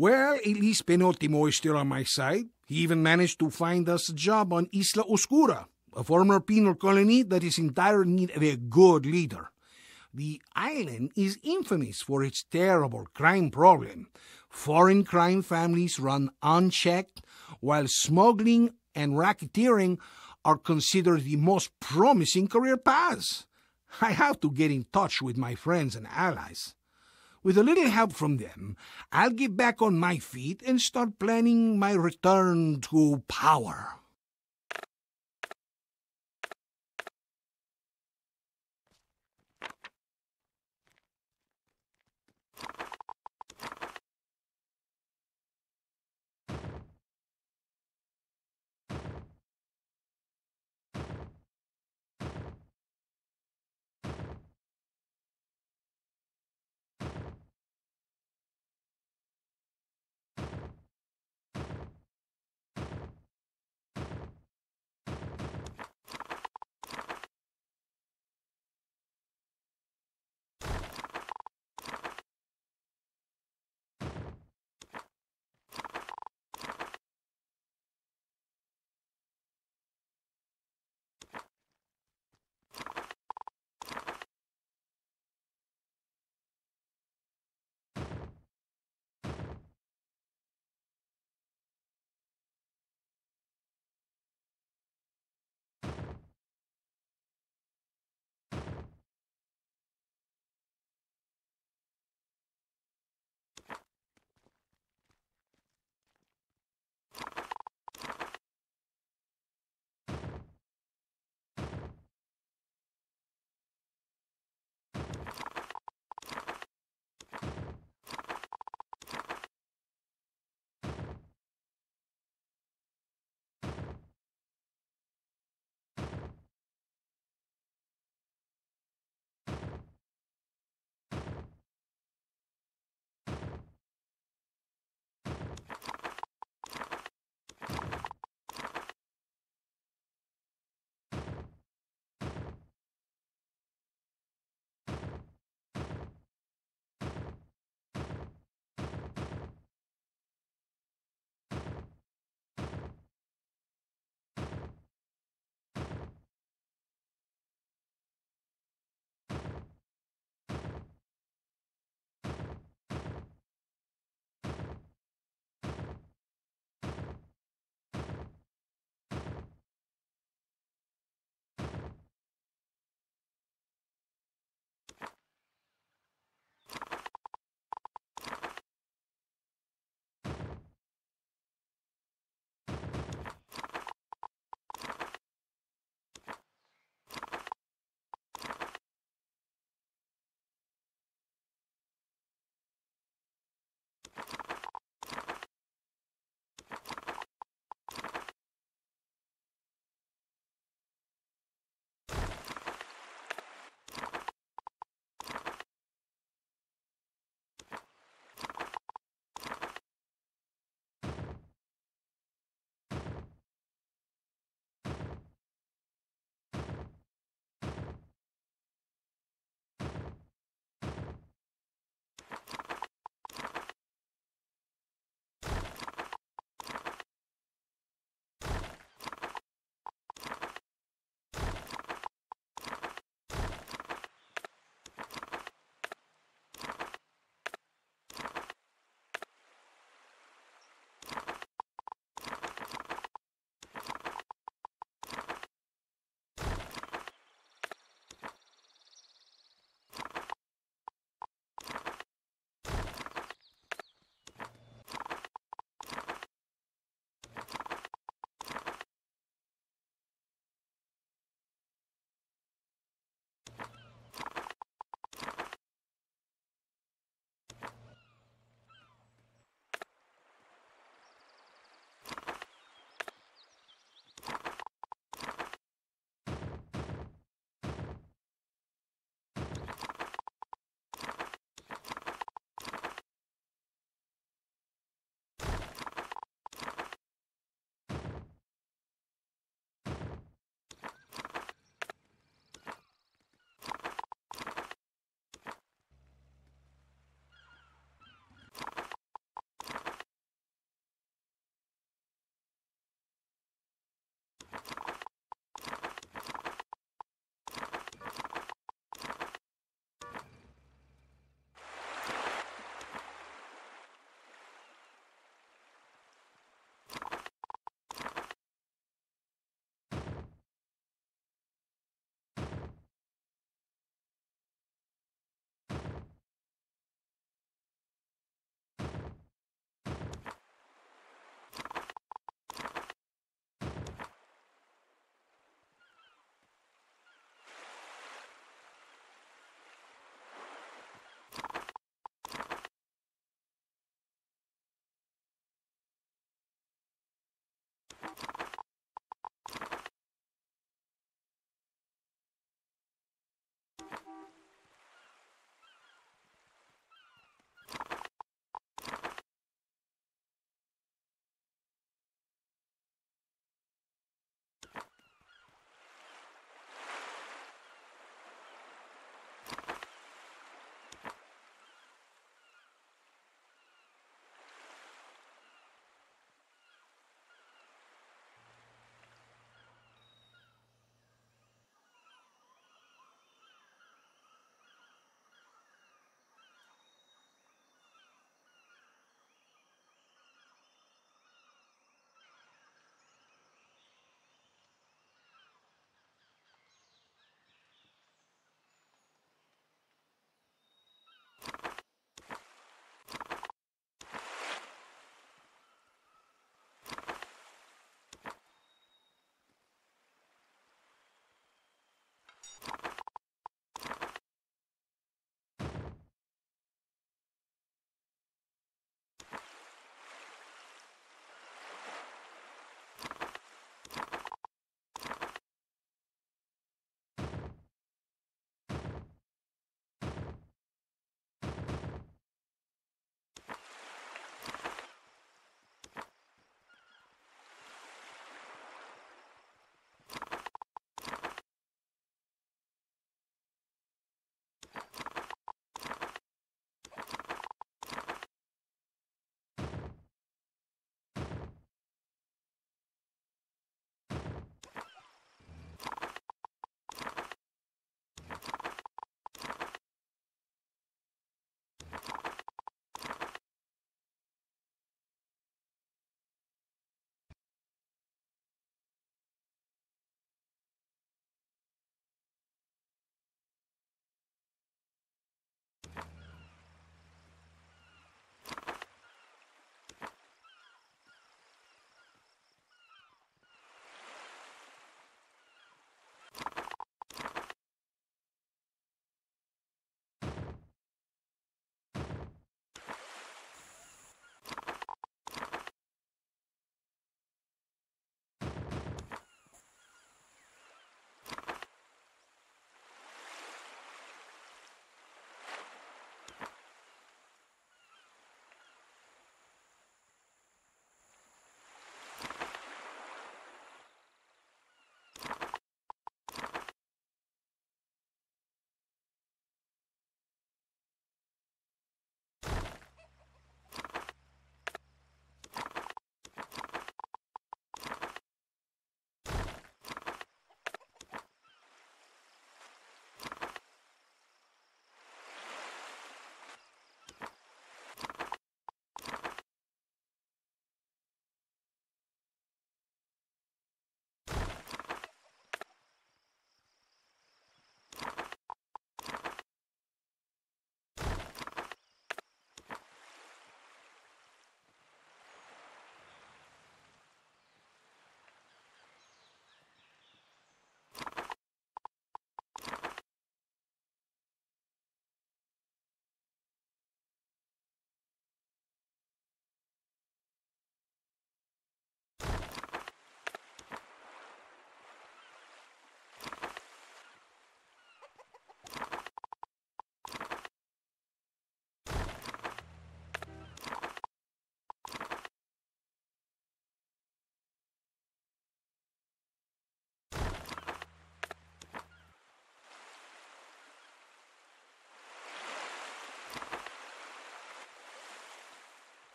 Well, at least Penultimo is still on my side. He even managed to find us a job on Isla Oscura, a former penal colony that is in dire need of a good leader. The island is infamous for its terrible crime problem. Foreign crime families run unchecked, while smuggling and racketeering are considered the most promising career paths. I have to get in touch with my friends and allies. With a little help from them, I'll get back on my feet and start planning my return to power.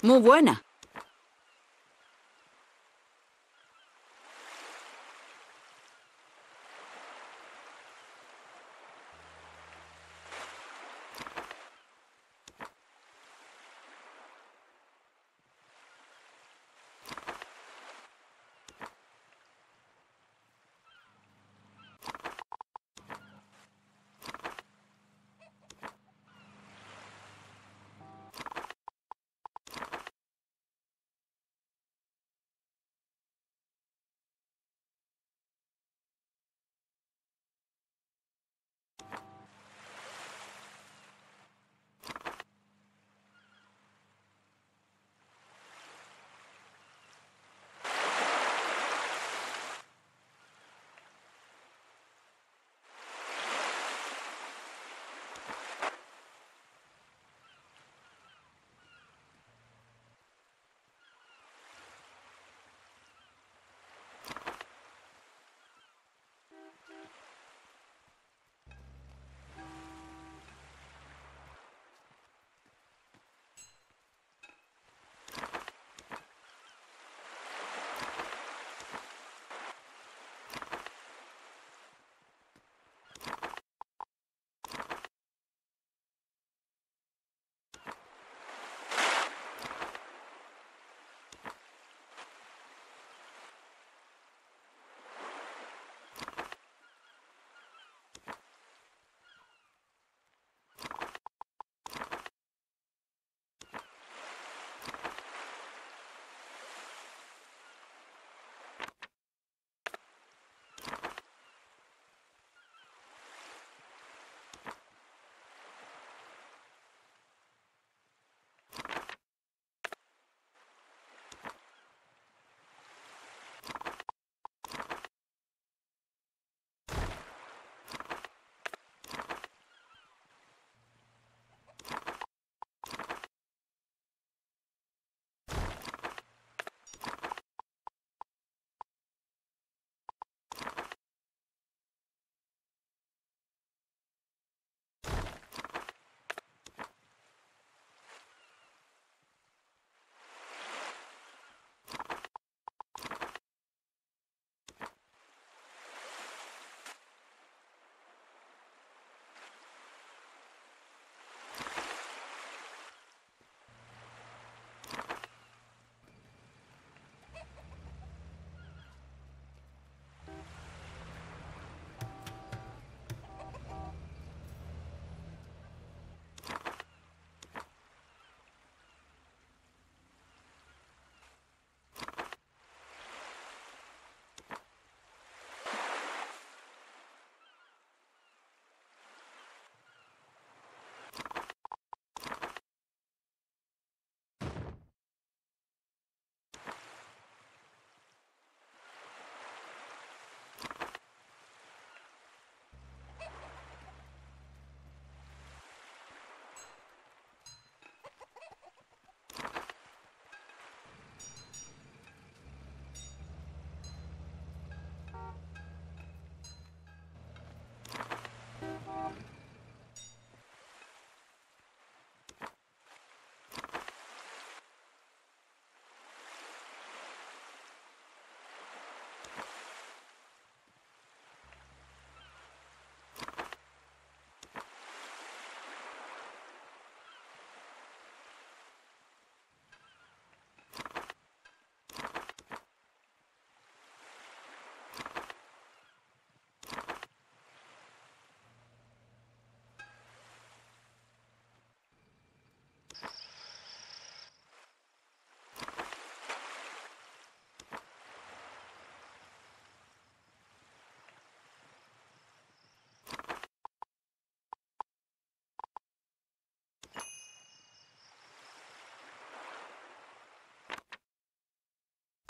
Muy buena.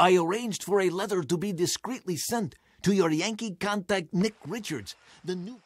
I arranged for a letter to be discreetly sent to your Yankee contact Nick Richards, the new.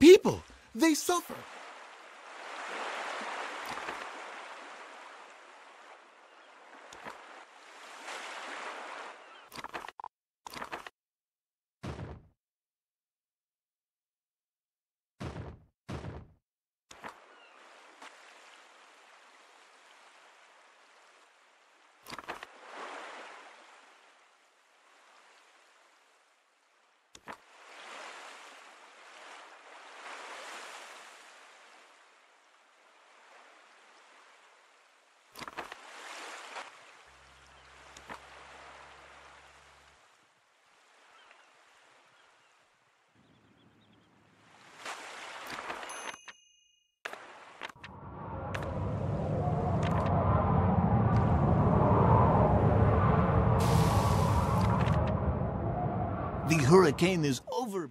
People. They suffer. Hurricane is over.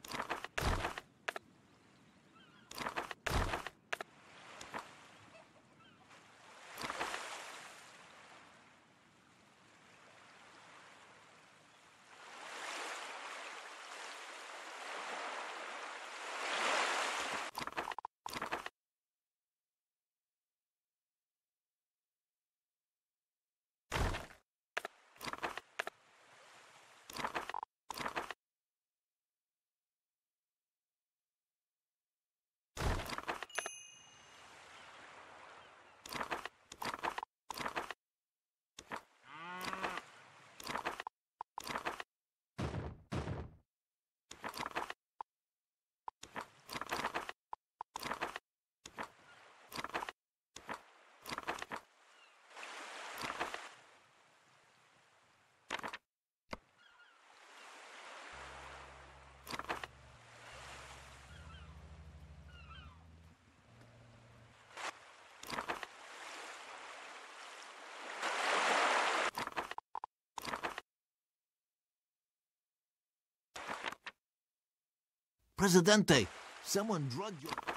Presidente, someone drugged your.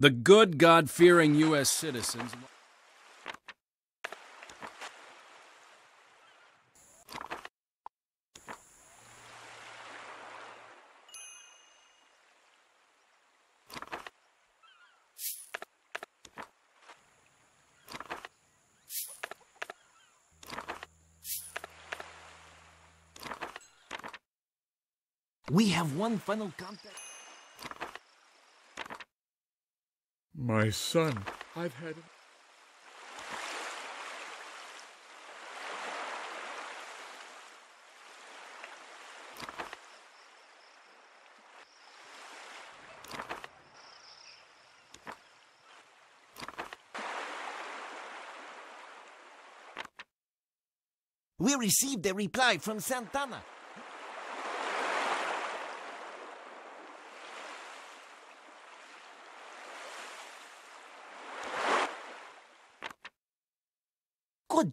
The good, God fearing U.S. citizens. We have one final contact. My son, I've had. We received a reply from Santana.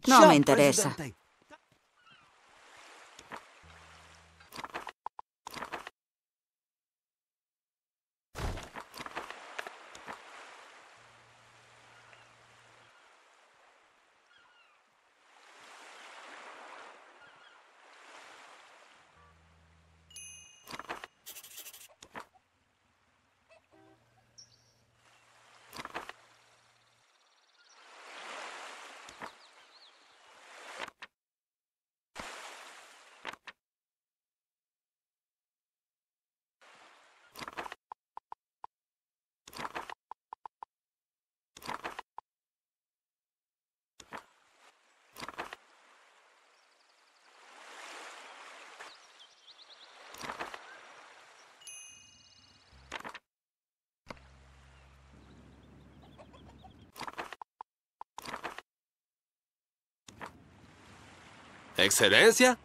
No me interesa. Excelencia.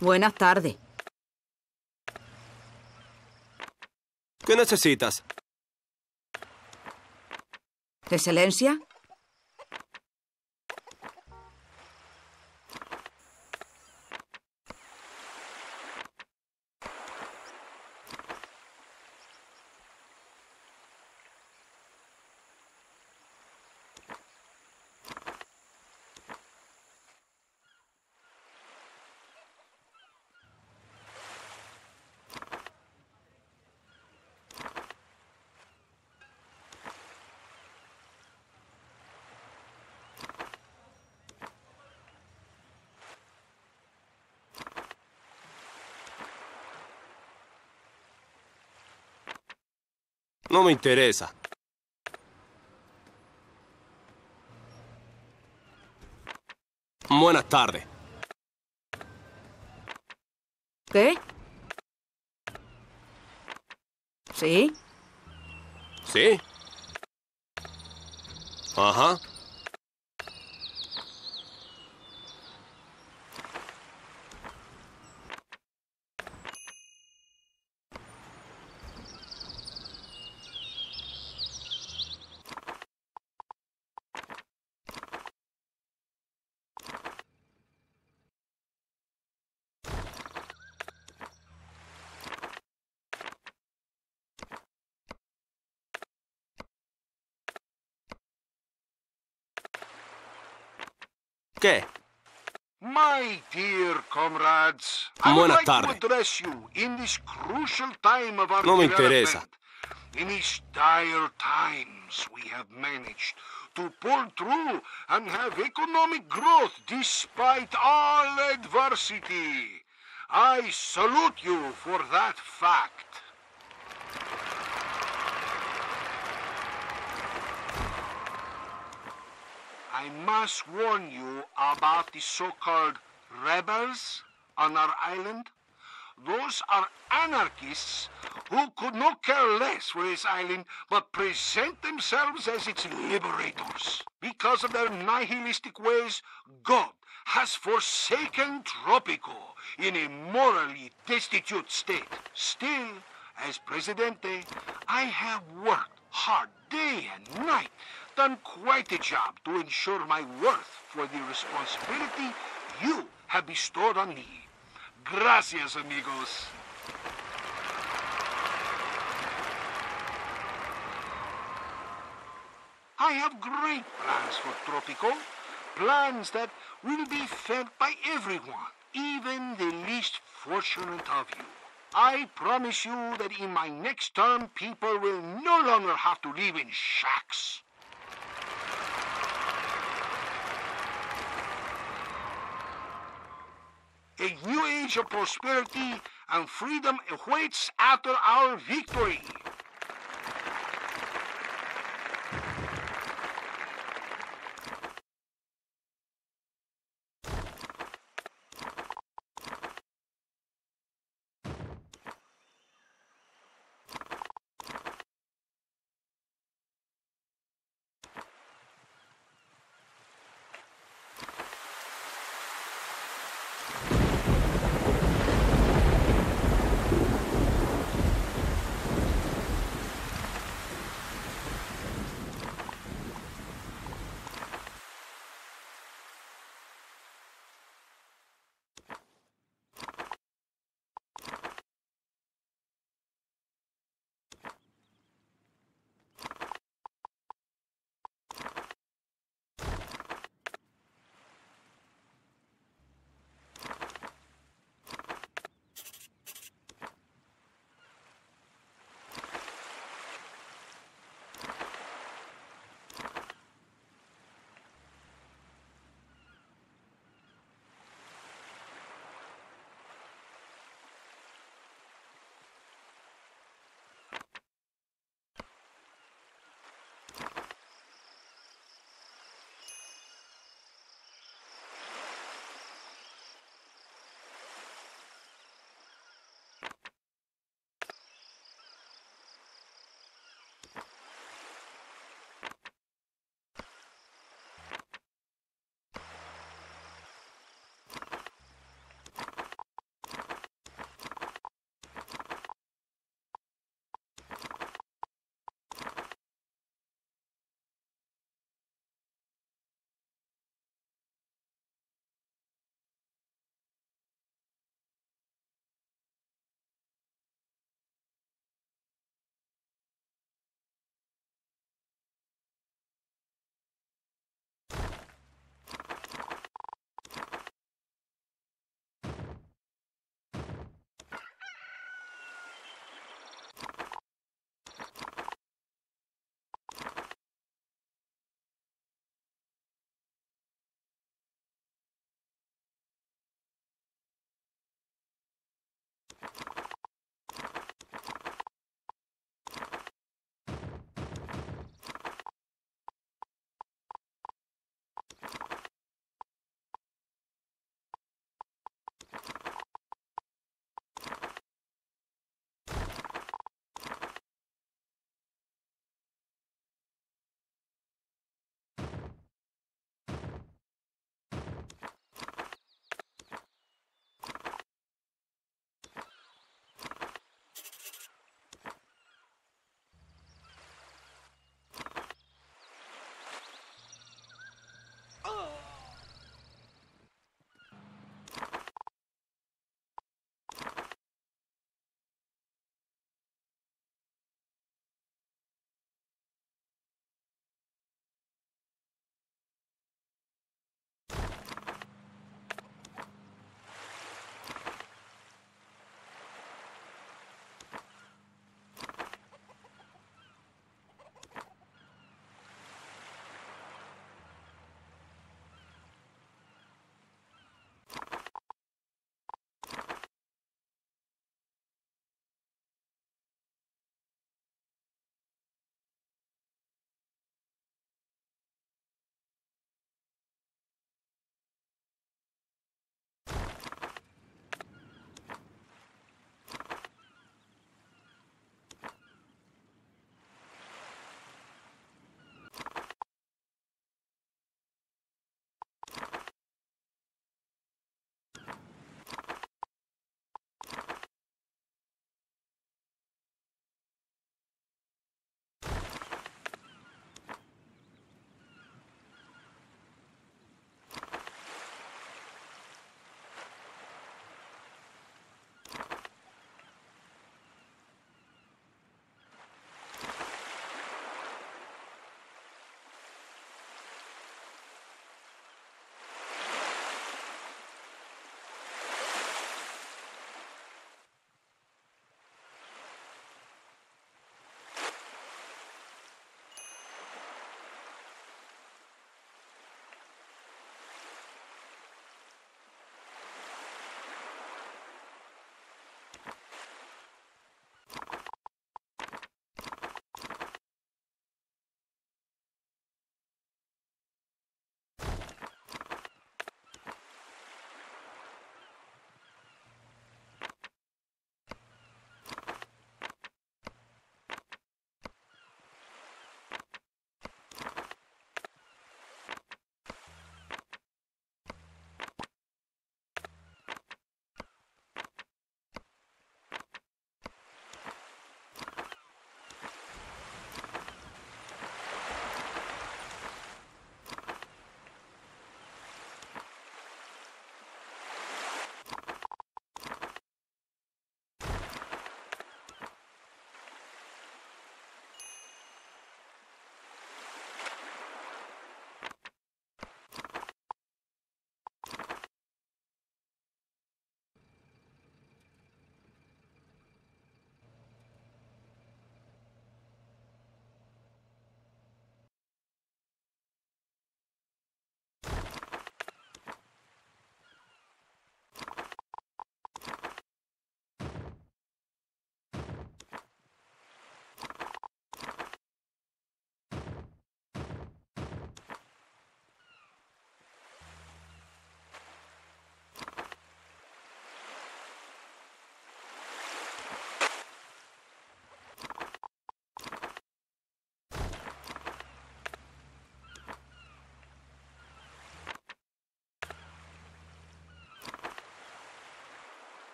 Buenas tardes. ¿Qué necesitas? ¿Excelencia? No me interesa. Buenas tardes. ¿Qué? ¿Sí? ¿Sí? Ajá. ¿Qué? My dear comrades, I would like to tardes. address you in this crucial time of our No me interesa. In these dire times, we have managed to pull through and have economic growth despite all adversity. I salute you for that fact. I must warn you about the so-called rebels on our island. Those are anarchists who could not care less for this island but present themselves as its liberators. Because of their nihilistic ways, God has forsaken Tropico in a morally destitute state. Still, as Presidente, I have worked hard day and night, done quite a job to ensure my worth for the responsibility you have bestowed on me. Gracias, amigos. I have great plans for Tropico. Plans that will be felt by everyone, even the least fortunate of you. I promise you that in my next term, people will no longer have to live in shacks. A new age of prosperity and freedom awaits after our victory.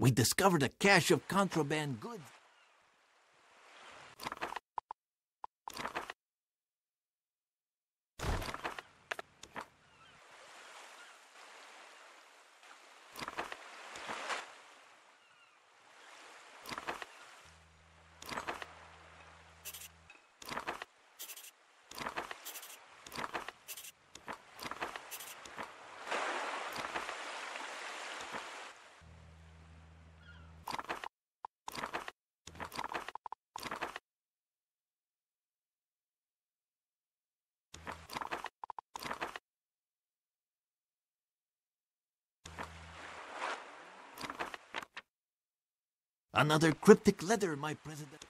We discovered a cache of contraband goods. Another cryptic letter, my president.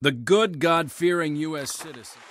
The good, God fearing U.S. citizen.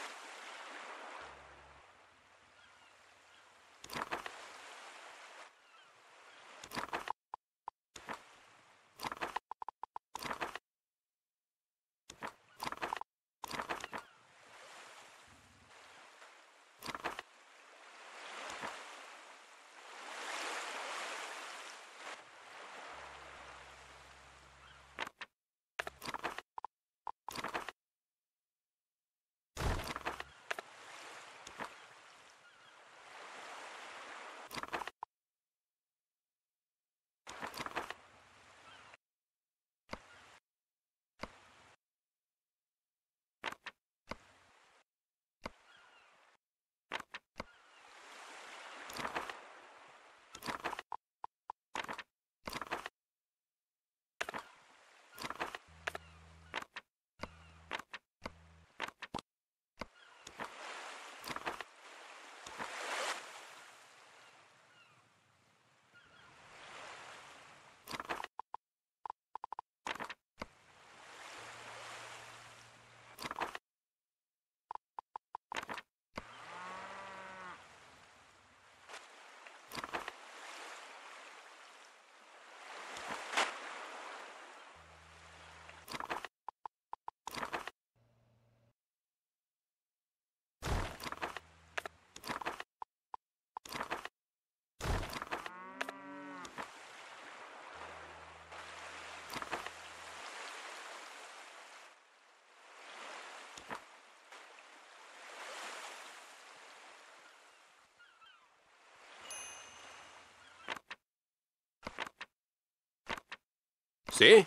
Sì?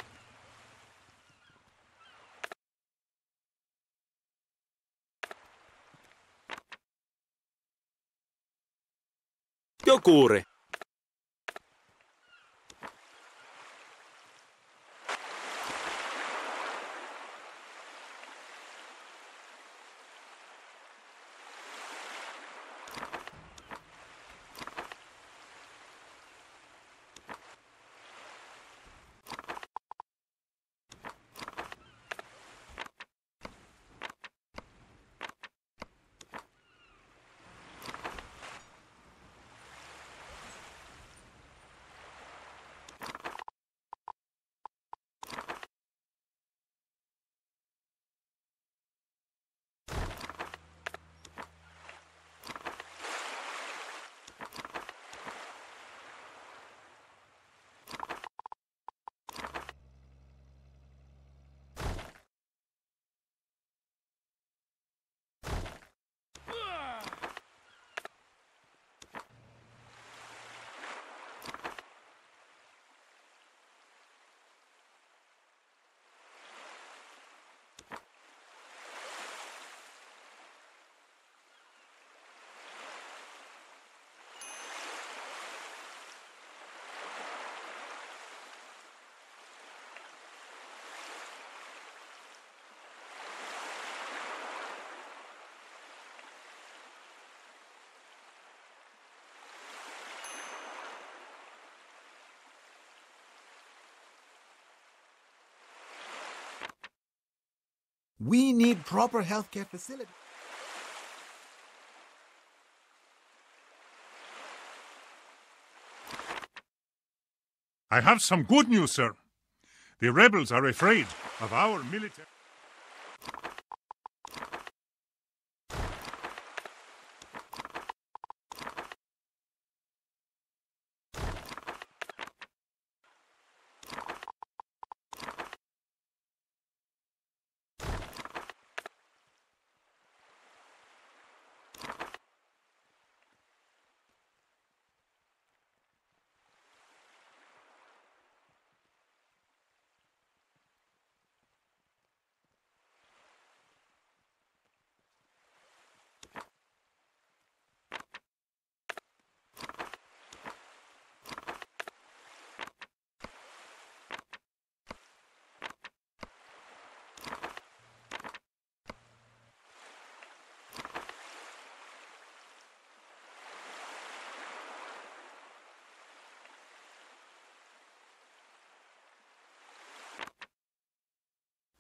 Che occorre? We need proper healthcare facilities. I have some good news, sir. The rebels are afraid of our military.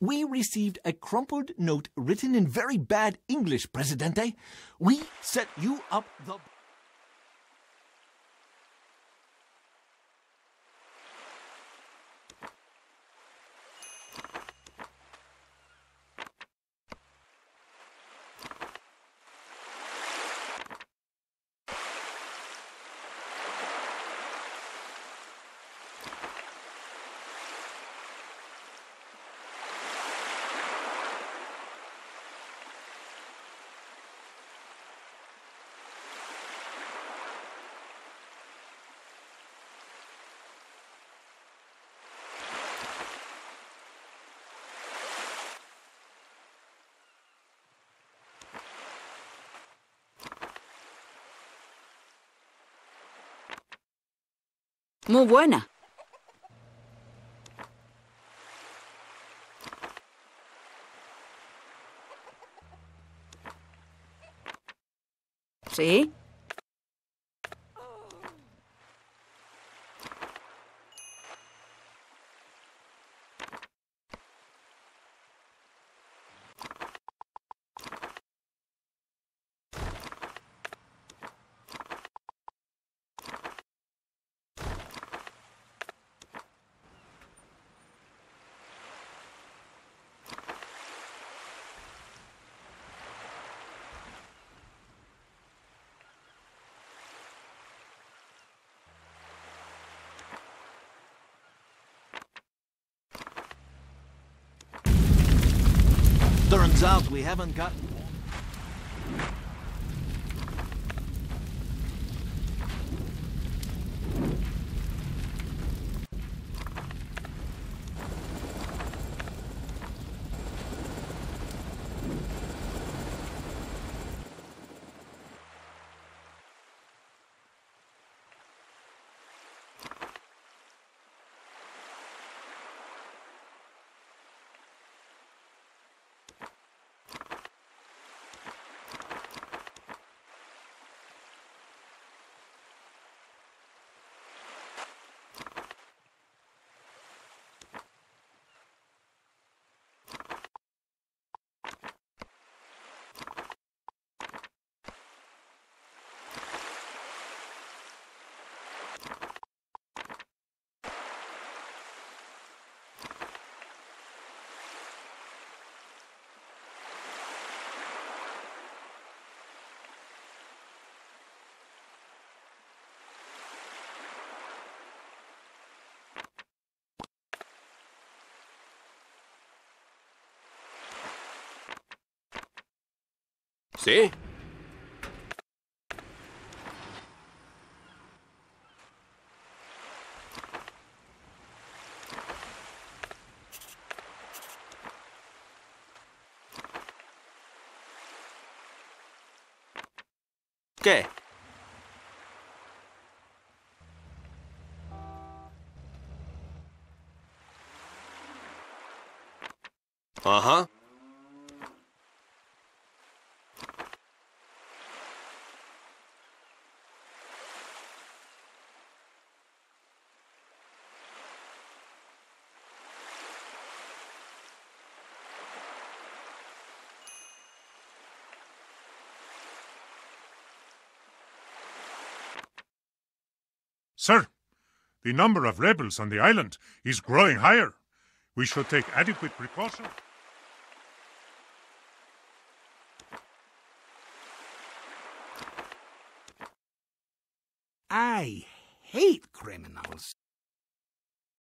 We received a crumpled note written in very bad English, Presidente. We set you up the. Muy buena. ¿Sí? Turns out we haven't got. ¿Sí? ¿Qué? Sir, the number of rebels on the island is growing higher. We should take adequate precaution. I hate criminals.